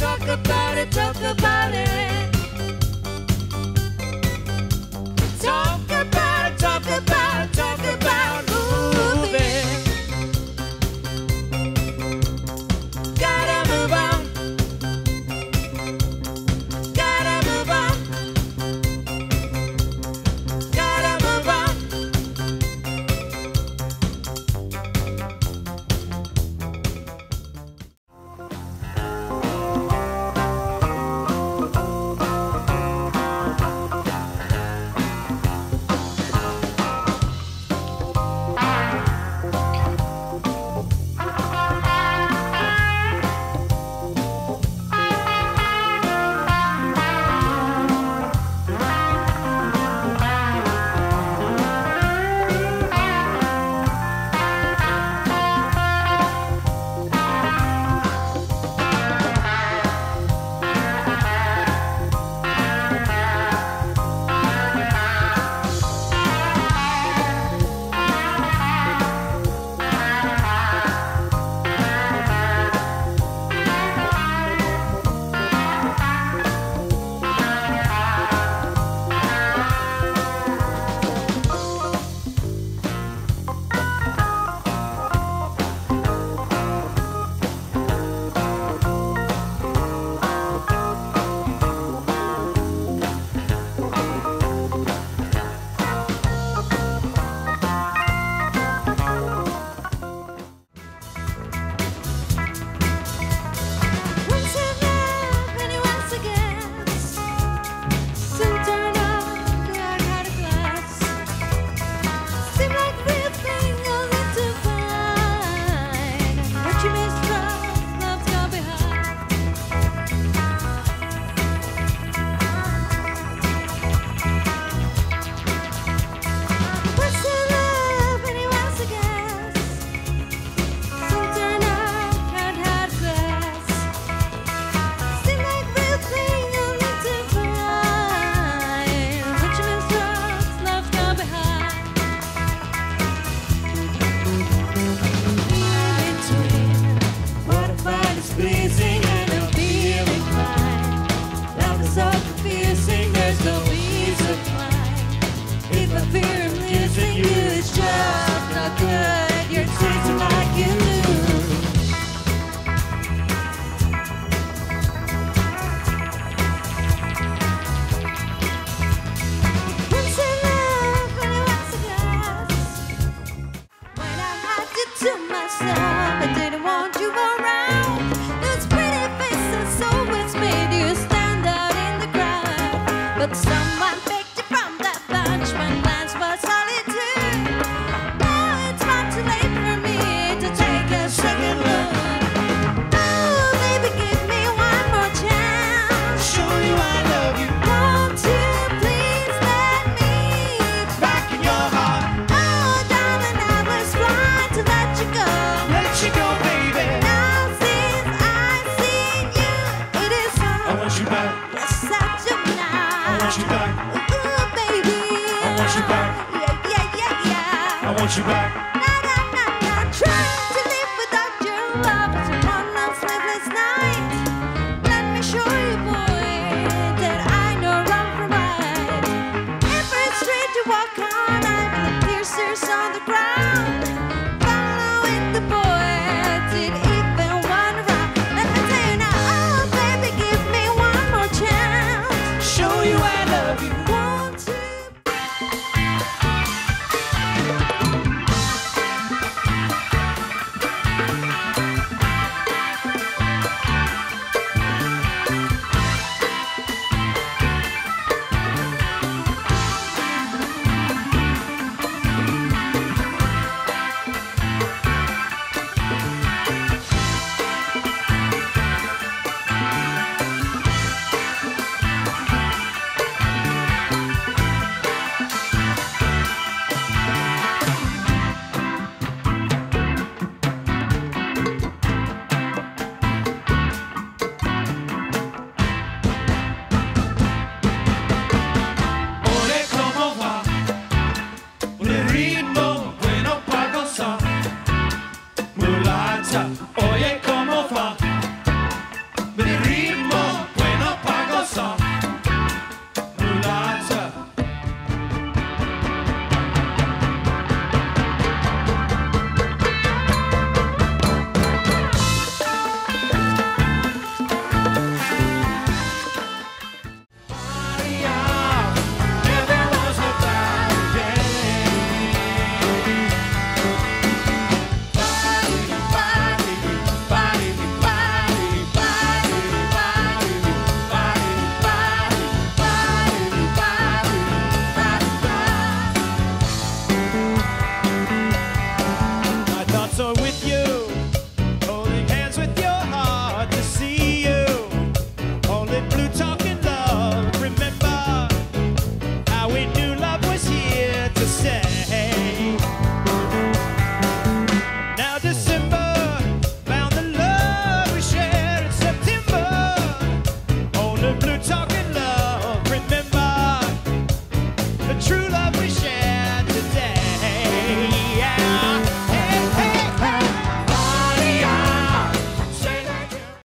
Talk about it, talk about it. back. Ooh, baby. I want you back. Yeah, yeah, yeah, yeah. I want you back. Trying to live without your love is night. Let me show you, boy, that I know walk on, piercers on the ground.